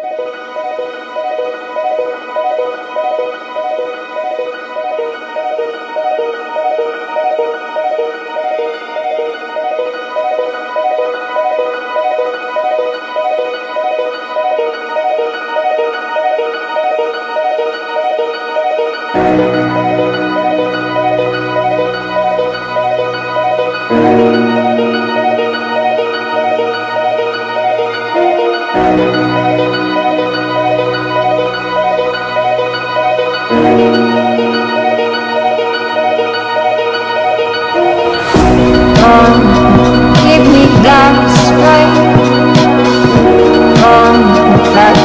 you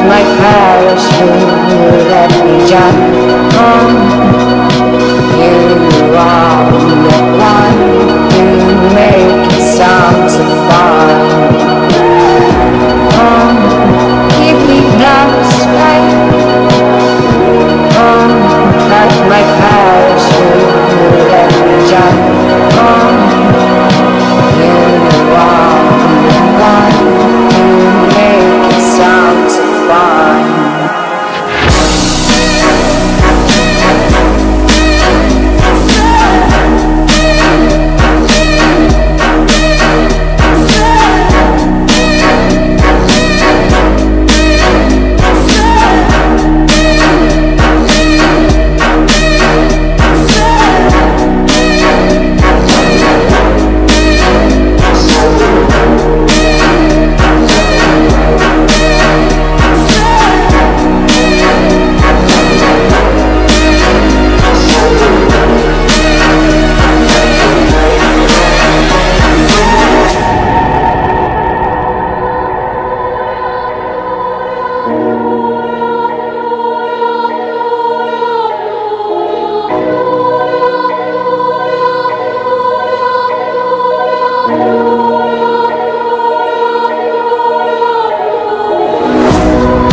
Like parachute